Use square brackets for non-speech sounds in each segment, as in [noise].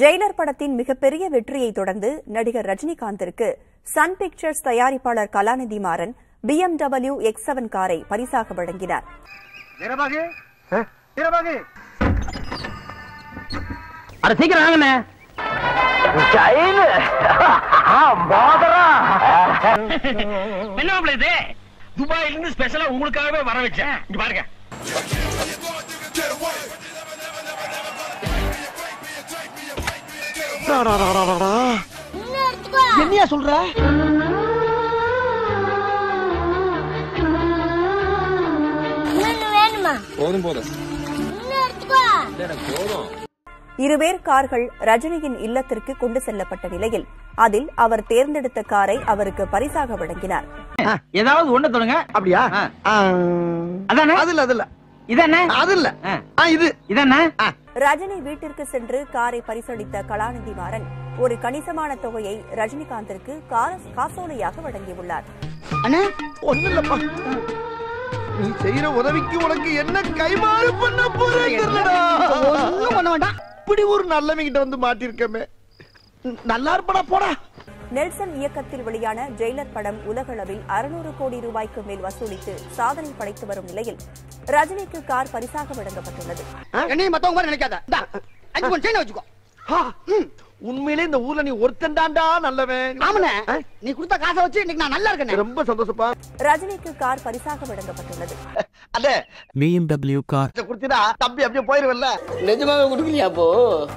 Jailer படத்தின் மிகப்பெரிய வெற்றியை தொடர்ந்து நடிகர் ரஜினிகாந்திற்கு சன் பிக்சர்ஸ் தயாரிப்பாளர் Kalanithi Maran BMW X seven காரை பரிசாக வழங்கினார். வீரபாகு? வீரபாகு? அட சீக்கிரம் வாங்கண்ணே. [laughs] என்ன மாப்பிள்ள இது? துபாயில இருந்து ஸ்பெஷலா உங்களுக்காகவே வர வச்சேன். இங்க பாருங்க. என்னையா சொல்ற? போதும் போதும். இருவேர் கார்கள் ரஜினியின் இல்லத்திற்கு கொண்டு செல்லப்பட்ட நிலையில் அதில் அவர் தேர்ந்தெடுத்த காரை அவருக்கு பரிசாக வழங்கினார். ஏதாவது ஒண்ணு தொடுங்க. அப்படியா? அதானே? அதுல அதுல. இதானே அது இல்ல ஆ. இது. இதானே ரஜினி வீட்டிற்கு சென்று காரை பரிசளித்த கலாநிதி மாறன் ஒரு கணிசமான தொகையை ரஜினிகாந்திற்கு காசோலையாக வழங்கியுள்ளார். நீ செய்யற உதவிக்கு உனக்கு என்ன கைமாறு பண்ண போறேன் இப்படி ஒரு நல்லவங்கிட்ட வந்து மாட்டிருக்கமே நல்லா இருப்படா போடா. நெல்சன் இயக்கத்தில் வெளியான ஜெயிலர் படம் உலகளவில் அறுநூறு கோடி ரூபாய்க்கு மேல் வசூலித்து சாதனை படைத்து வரும் நிலையில் ரஜினிக்கு கார் பரிசாக வழங்கப்பட்டுள்ளது. என்னையும் மத்தவங்க மாதிரி நினைக்காத. இந்தா, அஞ்சு பொன் செயினை வச்சுக்கோ. உண்மையிலே இந்த ஊர்ல நீ ஒருத்தன் தான்டா நல்லவன். ஆமனே நீ கொடுத்த காசை வச்சு இன்னைக்கு நான் நல்லா இருக்கேன் ரொம்ப சந்தோஷப்பா. ரஜினிக்கு கார் பரிசாக வழங்கப்பட்டுள்ளது. அடே BMW car குடுத்தினா தம்பி அப்படியே போயிருவல்ல நிஜமாவே கொடுக்கலையா அப்போ?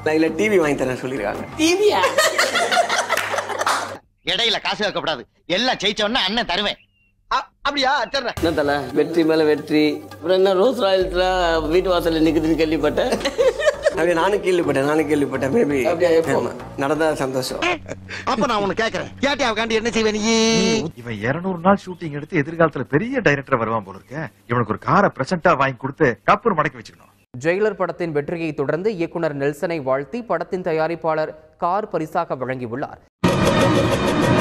நான் இல்ல டிவி வாங்கி தரேன் சொல்லிருக்காங்க டிவியா இடையில காசு வைக்கப்படாது. எல்லாம் ஜெயிச்சோன்னா அண்ணன் தருவேன். அப்படியா? என்ன தல? வெற்றி மேல வெற்றி. அப்புறம் என்ன ரோஸ் ராயல்ஸ்லாம் வீட்டு வாசல்ல நிக்குதுன்னு கேள்விப்பட்டேன். அப்படியே நானும் கேள்விப்பட்டேன் நானும் கேள்விப்பட்டேன் மேபி? நடந்தா சந்தோஷம். அப்ப நான் உனக்கு கேக்குறேன். கேட்டியா காண்டி என்ன செய்வே நீ? இவன் 200 நாள் ஷூட்டிங் எடுத்து எதிர்காலத்துல பெரிய டைரக்டர் வருவான் போல இருக்க. இவனுக்கு ஒரு காரை பிரசன்டா வாங்கி கொடுத்து கப்பூர் மடக்கி வச்சுக்கணும். ஜெயிலர் படத்தின் வெற்றியை தொடர்ந்து இயக்குனர் நெல்சனை வாழ்த்தி படத்தின் தயாரிப்பாளர் கார் பரிசாக வழங்கியுள்ளார். Thank you.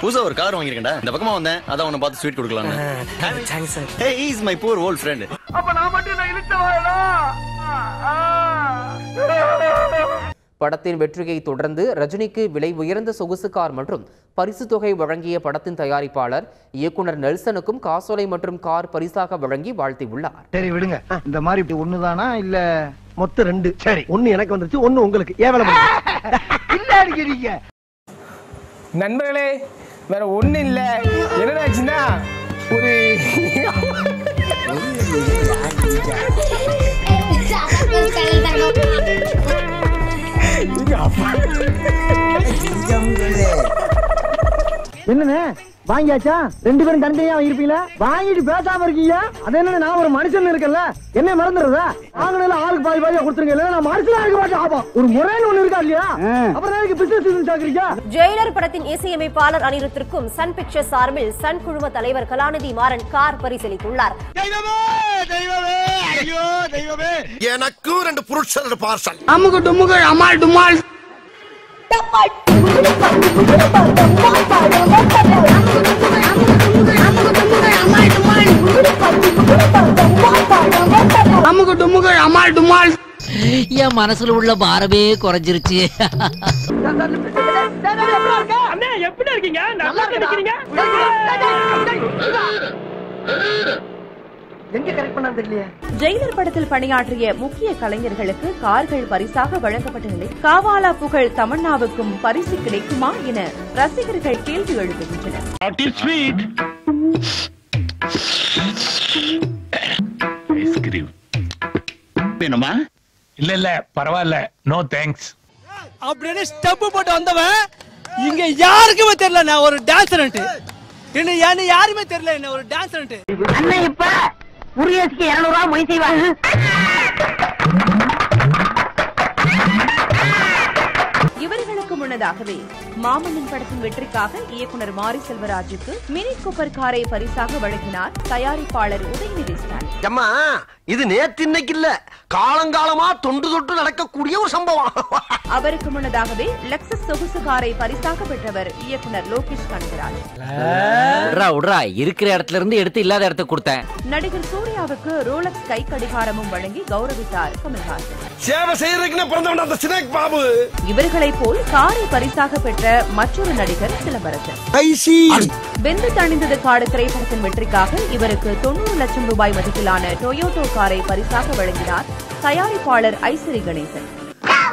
புதுசா ஒரு கார் வாங்கிருக்கேன்டா இந்த பக்கமா வந்தேன். அதான் உன்னை பார்த்து ஸ்வீட் கொடுக்கலாம்னு. Thanks sir he is my poor old friend அப்ப நான் மட்டும் நான் இழுத்தவாடா படத்தின் வெற்றியை தொடர்ந்து ரஜினிக்கு விலை உயர்ந்த சொகுசு கார் மற்றும் பரிசு தொகை வழங்கிய படத்தின் தயாரிப்பாளர் இயக்குனர் நெல்சனுக்கும் காசோலை மற்றும் கார் பரிசாக வழங்கி வாழ்த்தியுள்ளார். சரி விடுங்க. இந்த மாதிரி இப்படி ஒண்ணுதானா? இல்ல மொத்தம் ரெண்டு? சரி. ஒண்ணு எனக்கு வந்துருச்சு ஒண்ணு உங்களுக்கு. [laughs] அடிக்கிறீங்க. நண்பர்களே வேற ஒண்ணு இல்ல. என்னடாச்சுன்னா ஒரு [laughs] [laughs] என்னண்ணே வாங்கியாச்சா? ரெண்டு பேரும் தனித்தனியா வாங்கிருப்பீங்களா வாங்கிட்டு பேசாம இருக்கீங்க? அது என்ன நான் ஒரு மனுஷன் இருக்கேன்ல? என்ன மறந்துடுறதா? வாங்கினதுல ஆளுக்கு பாதி பாதியா கொடுத்துருங்க. இல்ல நான் மனுஷனா இருக்க மாட்டேன். ஆபம் ஒரு முறைன்னு ஒண்ணு இருக்கா இல்லையா? அப்புறம் எனக்கு பிசினஸ் சாக்குறீங்க? ஜெயிலர் படத்தின் இசையமைப்பாளர் அனிருத்திற்கும் சன் பிக்சர்ஸ் சார்பில் சன் குழும தலைவர் கலாநிதி மாறன் கார் பரிசளித்துள்ளார் எனக்கும் ரெண்டு புருஷன் பார்சல். அமுகு டுமுகு அமால் டுமால். அமுகு டுமுகு அமால் டுமால். என் மனசுல உள்ள பாரமே குறைஞ்சிருச்சு. அண்ணே எப்படி இருக்கீங்க? நல்லா இருக்கீங்க எங்க கரெக்ட் பண்ணா தெரியலையே ஜெயிலர் படத்தில் பணியாற்றிய முக்கிய கலைஞர்களுக்கு கார்கள் பரிசாக வழங்கப்பட்ட நிலை காவாலா புகழ் தமன்னாவுக்கும் பரிசு கிடைக்குமா என ரசிகர்கள் கேள்வி எழுப்புகின்றனர். இல்ல இல்ல பரவாயில்ல. நோ தேங்க்ஸ் அப்படின்னு ஸ்டெப் போட்டு வந்தவன் இங்க யாருக்குமே தெரியல நான் ஒரு டான்சர் என்ன யாருமே தெரியல என்ன ஒரு டான்சர் அண்ணன் இப்ப முருகேசுக்கு இருநூறு ரூபாய் மொய் செய்வாங்க. முன்னதாகவே மாமன்னன் படத்தின் வெற்றிக்காக இயக்குனர் மாரி செல்வராஜுக்கு மினி கூப்பர் காரை பரிசாக வழங்கினார் தயாரிப்பாளர் உதயநிதி ஸ்டாலின். அம்மா இது நேத்து இன்னைக்கு இல்ல. காலங்காலமா தொண்டு தொட்டு நடக்கக்கூடிய ஒரு சம்பவம். அவருக்கு முன்னதாகவே லெக்சஸ் சொகுசு காரை பரிசாக பெற்றவர் இயக்குனர் லோகேஷ் கனகராஜ். இருக்கிற இடத்துல இருந்து எடுத்து இல்லாத இடத்துக்கு கொடுத்தேன். நடிகர் சூர்யாவுக்கு ரோலக்ஸ் கை கடிகாரமும் வழங்கி கௌரவித்தார் கமல்ஹாசன். சேவை செய்யறதுக்குன்னு பிறந்தவன் அந்த சினேக் பாபு. இவர்களைப் போல் காரை பரிசாக பெற்ற மற்றொரு நடிகர் சிலம்பரசன். வெந்து தணிந்தது காடு திரைப்படத்தின் வெற்றிக்காக இவருக்கு தொண்ணூறு லட்சம் ரூபாய் மதிப்பிலான டொயோட்டோ காரை பரிசாக வழங்கினார் தயாரிப்பாளர் ஐஸ்வரி கணேசன்.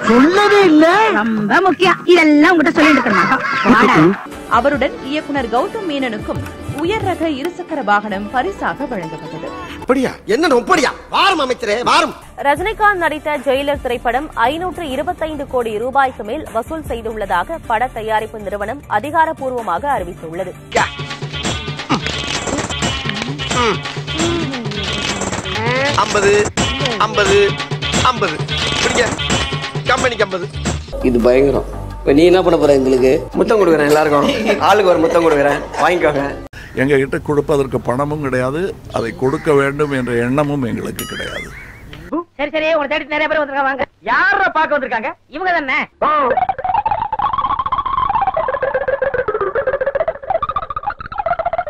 சொல்லவே இல்ல. ரொம்ப முக்கியம். இதெல்லாம் உங்ககிட்ட சொல்லிட்டு அவருடன் இயக்குனர் கௌதம் மேனனுக்கும் உயர் ரக இருசக்கர வாகனம் பரிசாக வழங்கப்பட்டது. அப்படியா? என்ன ஒப்படியா வாரம் அமைச்சரே வாரம். ரஜினிகாந்த் நடித்த ஜெயிலர் திரைப்படம் ஐநூற்று இருபத்தைந்து கோடி ரூபாய்க்கு மேல் வசூல் செய்துள்ளதாக பட தயாரிப்பு நிறுவனம் அதிகாரப்பூர்வமாக அறிவித்துள்ளது. ஐம்பது ஐம்பது ஐம்பது. கம்பெனிக்கு ஐம்பது. இது பயங்கரம். இப்ப நீ என்ன பண்ண போற எங்களுக்கு? முத்தம் கொடுக்குறேன் எல்லாருக்கும். ஆளுக்கு ஒரு முத்தம் கொடுக்குறேன். வாங்கிக்கோங்க. எங்க கிட்ட கொடுப்பதற்கு பணமும் கிடையாது அதை கொடுக்க வேண்டும் என்ற எண்ணமும் எங்களுக்கு கிடையாது. சரி சரி உங்களை தேடி நிறைய பேர் வந்திருக்காங்க. யார பாக்க வந்திருக்காங்க? இவங்க தானே?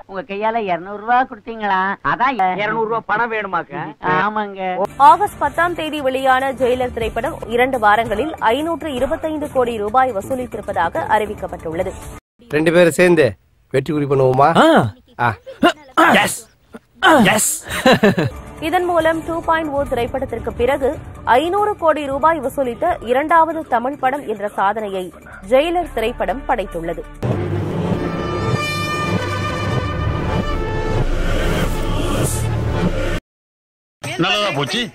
உங்க கையால இருநூறு ரூபாய் கொடுத்தீங்களா? அதான் இருநூறு ரூபாய் பணம் வேணுமாக்க? ஆமாங்க. ஆகஸ்ட் பத்தாம் தேதி வெளியான ஜெயிலர் திரைப்படம் இரண்டு வாரங்களில் ஐநூற்று இருபத்தைந்து கோடி ரூபாய் வசூலித்திருப்பதாக அறிவிக்கப்பட்டுள்ளது. ரெண்டு பேரும் சேர்ந்து வெற்றி குறி பண்ணுவோமா [laughs] இதன் மூலம் டூ பாயிண்ட் ஓ திரைப்படத்திற்கு பிறகு ஐநூறு கோடி ரூபாய் வசூலித்த இரண்டாவது தமிழ் படம் என்ற சாதனையை ஜெயிலர் திரைப்படம் படைத்துள்ளது. நல்லதா போச்சு.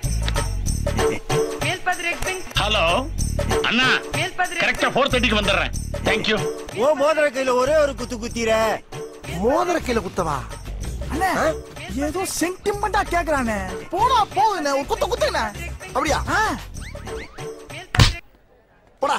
ஹலோ அண்ணா கரெக்டா ஃபோர் தேர்ட்டிக்கு வந்துடுறேன். தேங்க்யூ ஓ மோதிர கையில ஒரே ஒரு குத்து குத்திர. மோதிர கையில குத்தவா? அண்ணே ஏதோ சென்டிமெண்டா கேக்குறானே. போடா போகுதுண்ணே ஒரு குத்த குத்துண்ணே. அப்படியா? போடா.